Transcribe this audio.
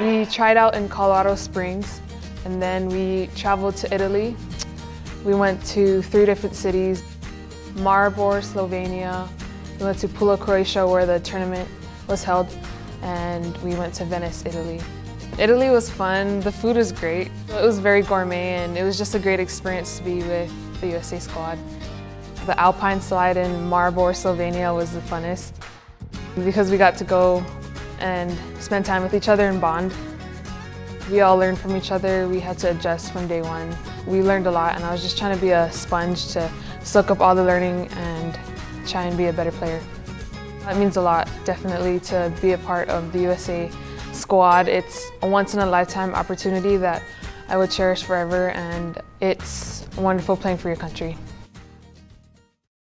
We tried out in Colorado Springs and then we traveled to Italy. We went to three different cities, Maribor, Slovenia. We went to Pula, Croatia where the tournament was held and we went to Venice, Italy. Italy was fun, the food was great. It was very gourmet and it was just a great experience to be with the USA squad. The alpine slide in Maribor, Slovenia was the funnest because we got to go and spend time with each other and bond. We all learned from each other. We had to adjust from day one. We learned a lot and I was just trying to be a sponge to soak up all the learning and try and be a better player. That means a lot, definitely, to be a part of the USA squad. It's a once-in-a-lifetime opportunity that I would cherish forever and it's wonderful playing for your country.